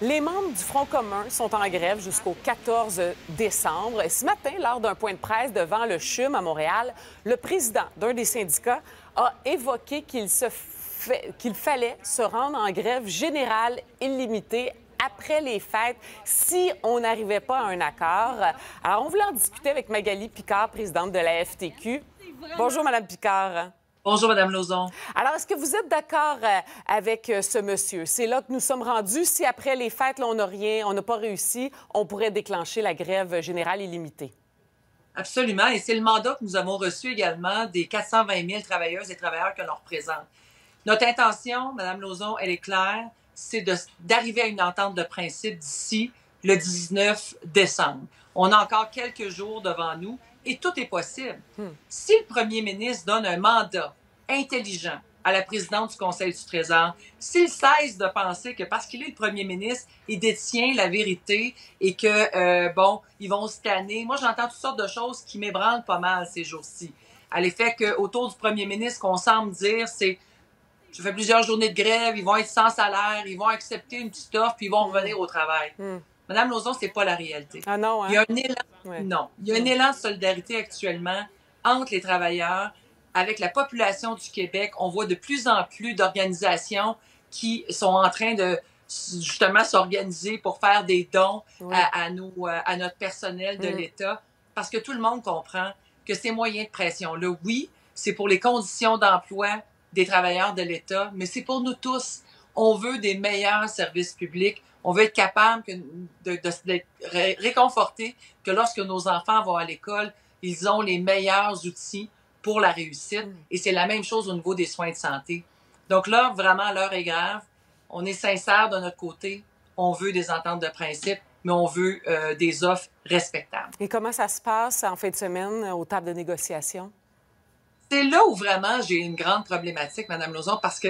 Les membres du Front commun sont en grève jusqu'au 14 décembre. Et ce matin, lors d'un point de presse devant le CHUM à Montréal, le président d'un des syndicats a évoqué qu'il fallait se rendre en grève générale illimitée après les fêtes si on n'arrivait pas à un accord. Alors, on voulait en discuter avec Magali Picard, présidente de la FTQ. Bonjour, Madame Picard. Bonjour, Madame Lauzon. Alors, est-ce que vous êtes d'accord euh, avec euh, ce monsieur? C'est là que nous sommes rendus. Si après les fêtes, on n'a rien, on n'a pas réussi, on pourrait déclencher la grève générale illimitée. Absolument. Et c'est le mandat que nous avons reçu également des 420 000 travailleuses et travailleurs que l'on représente. Notre intention, Madame Lauzon, elle est claire, c'est d'arriver à une entente de principe d'ici le 19 décembre. On a encore quelques jours devant nous et tout est possible. Hmm. Si le premier ministre donne un mandat intelligent à la présidente du Conseil du Trésor, s'il cesse de penser que parce qu'il est le premier ministre, il détient la vérité et que, euh, bon, ils vont scanner. Moi, j'entends toutes sortes de choses qui m'ébranlent pas mal ces jours-ci. À l'effet qu'autour du premier ministre, qu'on semble dire, c'est je fais plusieurs journées de grève, ils vont être sans salaire, ils vont accepter une petite offre, puis ils vont revenir au travail. Hmm. Madame Lozon, c'est pas la réalité. Ah non, hein? Il y a un élan, non, il y a un élan de solidarité actuellement entre les travailleurs, avec la population du Québec. On voit de plus en plus d'organisations qui sont en train de justement s'organiser pour faire des dons à, nous, à notre personnel de hmm. l'État, parce que tout le monde comprend que ces moyens de pression-là, oui, c'est pour les conditions d'emploi des travailleurs de l'État, mais c'est pour nous tous. On veut des meilleurs services publics. On veut être capable de, de, réconforter que lorsque nos enfants vont à l'école, ils ont les meilleurs outils pour la réussite. Mm. Et c'est la même chose au niveau des soins de santé. Donc là, vraiment, l'heure est grave. On est sincère de notre côté. On veut des ententes de principe, mais on veut euh, des offres respectables. Et comment ça se passe en fin de semaine aux tables de négociation? c'est là où vraiment j'ai une grande problématique, Madame Lozon, parce que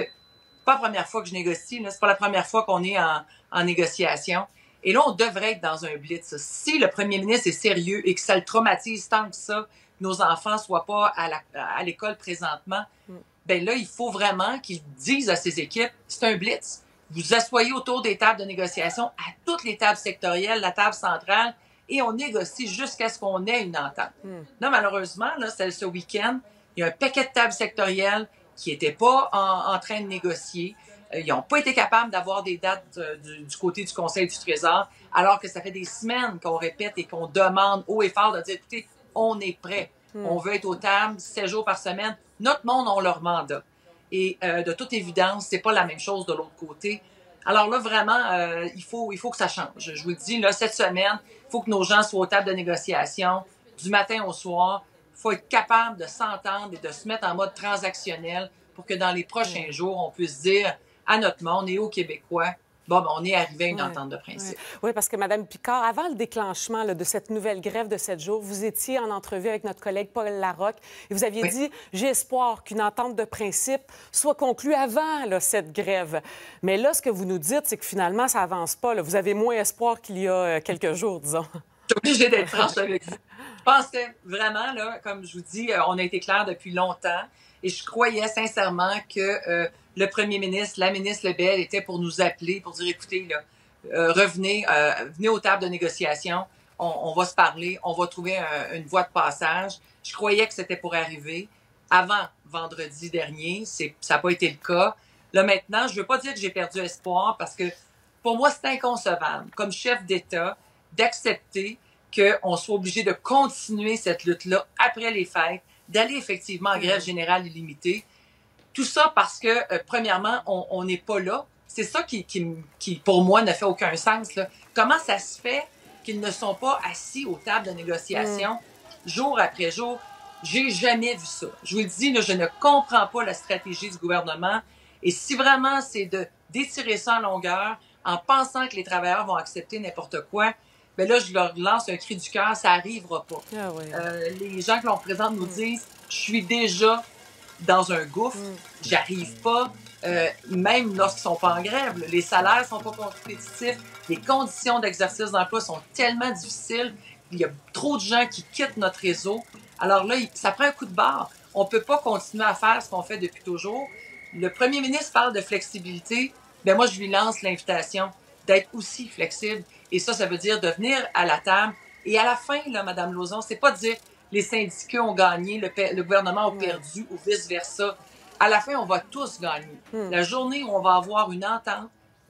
pas la première fois que je négocie, c'est pas la première fois qu'on est en, en, négociation. Et là, on devrait être dans un blitz. Si le premier ministre est sérieux et que ça le traumatise tant que ça, nos enfants soient pas à l'école présentement, mm. ben là, il faut vraiment qu'ils disent à ses équipes, c'est un blitz. Vous asseyez autour des tables de négociation, à toutes les tables sectorielles, la table centrale, et on négocie jusqu'à ce qu'on ait une entente. Mm. Là, malheureusement, là, c'est ce week-end, il y a un paquet de tables sectorielles qui n'étaient pas en, train de négocier. Euh, ils n'ont pas été capables d'avoir des dates euh, du, côté du Conseil du Trésor, alors que ça fait des semaines qu'on répète et qu'on demande haut et fort de dire, écoutez, on est prêt. Hmm. On veut être aux tables 7 jours par semaine. Notre monde a leur mandat. Et euh, de toute évidence, c'est pas la même chose de l'autre côté. Alors là, vraiment, il, faut, il faut que ça change. Je vous le dis, là, cette semaine, il faut que nos gens soient aux tables de négociation du matin au soir faut être capable de s'entendre et de se mettre en mode transactionnel pour que dans les prochains jours, on puisse dire à notre monde et aux Québécois, bon, ben, on est arrivé à une entente de principe. Oui, parce que Mme Picard, avant le déclenchement de cette nouvelle grève de sept jours, vous étiez en entrevue avec notre collègue Paul Larocque et vous aviez dit J'ai espoir qu'une entente de principe soit conclue avant cette grève. Mais là, ce que vous nous dites, c'est que finalement, ça avance pas. Vous avez moins espoir qu'il y a euh, quelques jours, disons. Je suis obligée d'être franche avec vous. Je pensais vraiment, là, comme je vous dis, euh, on a été clair depuis longtemps et je croyais sincèrement que euh, le premier ministre, la ministre Lebel était pour nous appeler, pour dire, écoutez, là, euh, revenez, venez aux tables de négociation, on, va se parler, on va trouver une voie de passage. Je croyais que c'était pour arriver avant vendredi dernier. C'est, ça n'a pas été le cas. Là, maintenant, je ne veux pas dire que j'ai perdu espoir parce que pour moi, c'est inconcevable, comme chef d'État, d'accepter qu'on soit obligé de continuer cette lutte-là après les fêtes, d'aller effectivement en grève générale illimitée. Tout ça parce que, euh, premièrement, on n'est pas là. C'est ça qui, qui, qui, pour moi, ne fait aucun sens. Là. Comment ça se fait qu'ils ne sont pas assis aux tables de négociation mm. jour après jour? J'ai jamais vu ça. Je vous le dis, là, je ne comprends pas la stratégie du gouvernement. Et si vraiment c'est de d'étirer ça en longueur en pensant que les travailleurs vont accepter n'importe quoi, mais là, je leur lance un cri du cœur, ça n'arrivera pas. Ah euh, les gens que l'on présente nous disent, je suis déjà dans un gouffre, mm. j'arrive pas, euh, même lorsqu'ils sont pas en grève. Les salaires sont pas compétitifs, les conditions d'exercice d'emploi sont tellement difficiles, il y a trop de gens qui quittent notre réseau. Alors là, ça prend un coup de barre. On peut pas continuer à faire ce qu'on fait depuis toujours. Le premier ministre parle de flexibilité. Ben moi, je lui lance l'invitation d'être aussi flexible. Et ça, ça veut dire de venir à la table. Et à la fin, là, Madame Lauzon, c'est pas dire les syndicats ont gagné, le, gouvernement a perdu ou vice-versa. À la fin, on va tous gagner. Hmm. La journée où on va avoir une entente,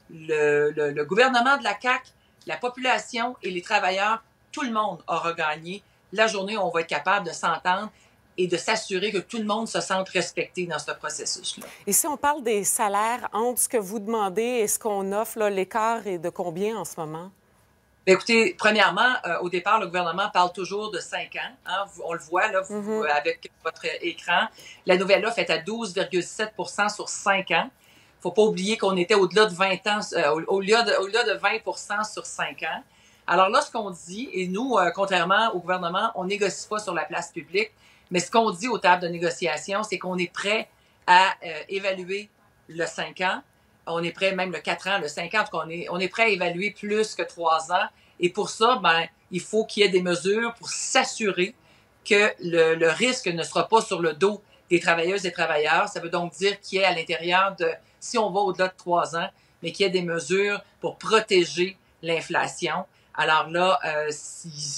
le, le, gouvernement de la CAQ, la population et les travailleurs, tout le monde aura gagné. La journée où on va être capable de s'entendre et de s'assurer que tout le monde se sente respecté dans ce processus-là. Et si on parle des salaires, entre ce que vous demandez et ce qu'on offre, l'écart est de combien en ce moment? Ben, écoutez, premièrement, euh, au départ, le gouvernement parle toujours de 5 ans. Hein. on le voit là, vous, mm-hmm. avec votre écran. La nouvelle offre est à 12,7 sur 5 ans. faut pas oublier qu'on était au-delà de 20 ans, euh, au-delà de, au de 20% sur 5 ans. Alors là, ce qu'on dit, et nous, euh, contrairement au gouvernement, on négocie pas sur la place publique, mais ce qu'on dit aux tables de négociation, c'est qu'on est prêt à euh, évaluer le 5 ans. On est prêt, même le 4 ans, le 5 ans, on est, on est prêt à évaluer plus que 3 ans. Et pour ça, ben, il faut qu'il y ait des mesures pour s'assurer que le, le, risque ne sera pas sur le dos des travailleuses et travailleurs. Ça veut donc dire qu'il y ait à l'intérieur de, si on va au-delà de 3 ans, mais qu'il y ait des mesures pour protéger l'inflation. Alors là, euh,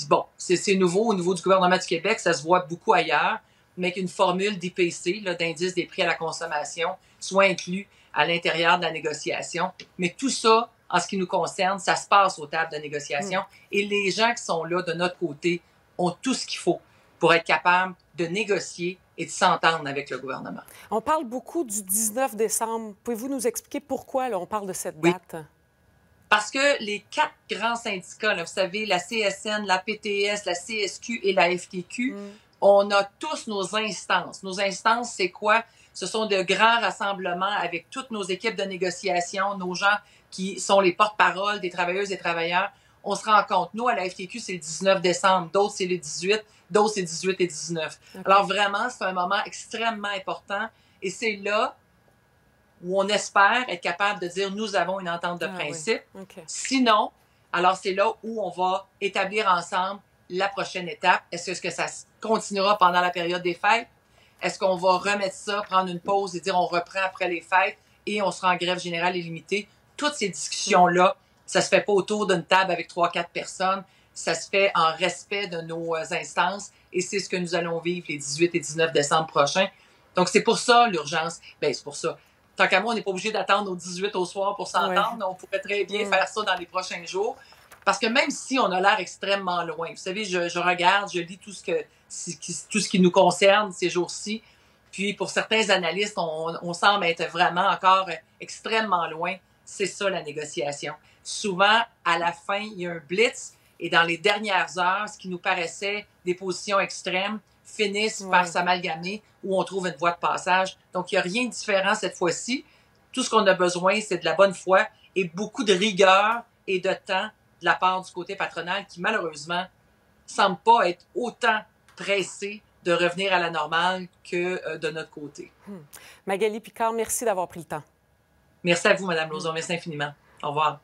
bon, c'est nouveau au niveau du gouvernement du Québec, ça se voit beaucoup ailleurs, mais qu'une formule d'IPC, d'indice des prix à la consommation, soit inclus à l'intérieur de la négociation. Mais tout ça, en ce qui nous concerne, ça se passe aux tables de négociation. Mm. Et les gens qui sont là de notre côté ont tout ce qu'il faut pour être capables de négocier et de s'entendre avec le gouvernement. On parle beaucoup du 19 décembre. Pouvez-vous nous expliquer pourquoi là, on parle de cette date? Parce que les quatre grands syndicats, vous savez, la CSN, la PTS, la CSQ et la FTQ, mm. on a tous nos instances. Nos instances, c'est quoi? Ce sont de grands rassemblements avec toutes nos équipes de négociation, nos gens qui sont les porte-parole des travailleuses et travailleurs. On se rend compte. Nous, à la FTQ, c'est le 19 décembre. D'autres, c'est le 18. D'autres, c'est 18 et 19. Alors vraiment, c'est un moment extrêmement important. Et c'est là où on espère être capable de dire nous avons une entente de ah principe. Sinon, alors c'est là où on va établir ensemble la prochaine étape. Est-ce que ça continuera pendant la période des fêtes? Est-ce qu'on va remettre ça, prendre une pause et dire on reprend après les fêtes et on sera en grève générale illimitée? Toutes ces discussions-là, ça se fait pas autour d'une table avec trois, quatre personnes. Ça se fait en respect de nos euh, instances et c'est ce que nous allons vivre les 18 et 19 décembre prochains. Donc, c'est pour ça l'urgence. Ben, c'est pour ça. Tant qu'à moi, on n'est pas obligé d'attendre au 18 au soir pour s'entendre. On pourrait très bien faire ça dans les prochains jours. Parce que même si on a l'air extrêmement loin, vous savez, je, regarde, je lis tout ce, que, tout ce qui nous concerne ces jours-ci. Puis pour certains analystes, on, semble être vraiment encore extrêmement loin. C'est ça la négociation. Souvent, à la fin, il y a un blitz et dans les dernières heures, ce qui nous paraissait des positions extrêmes finissent par s'amalgamer où on trouve une voie de passage. Donc, il n'y a rien de différent cette fois-ci. Tout ce qu'on a besoin, c'est de la bonne foi et beaucoup de rigueur et de temps de la part du côté patronal qui, malheureusement, semble pas être autant pressé de revenir à la normale que euh, de notre côté. Hmm. Magali Picard, merci d'avoir pris le temps. Merci à vous, Madame Lozon. Merci infiniment. Au revoir.